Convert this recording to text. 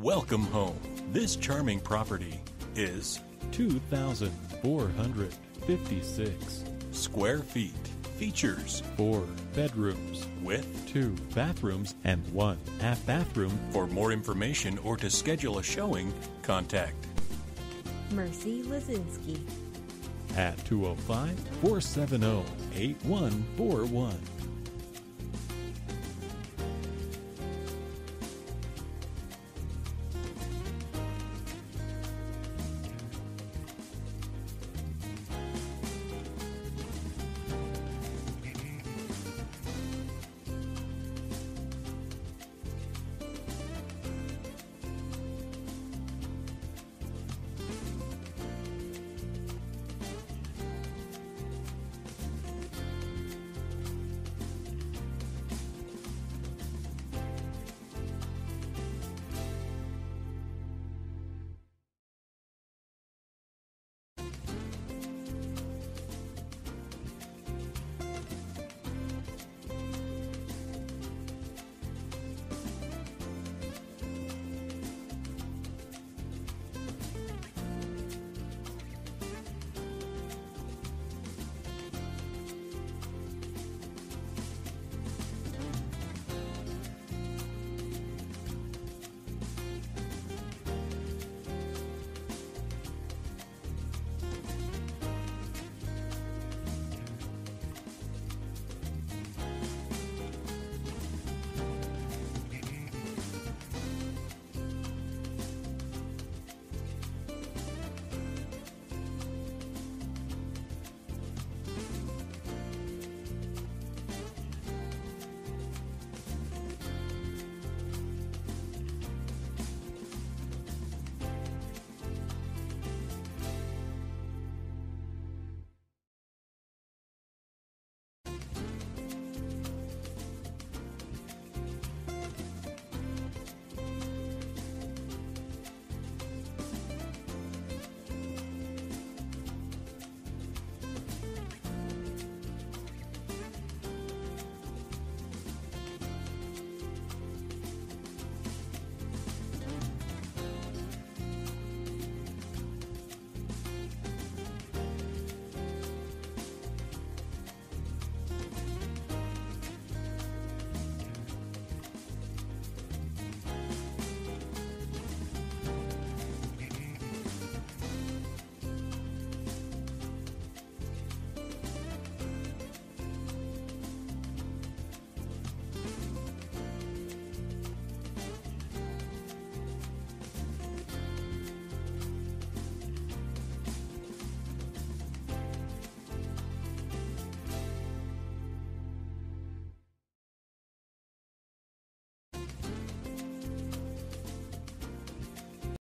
Welcome home. This charming property is 2,456 square feet. Features four bedrooms with. two bathrooms and one half bathroom For more information or to schedule a showing, contact Mercy Lozinski. at 205 470 8141.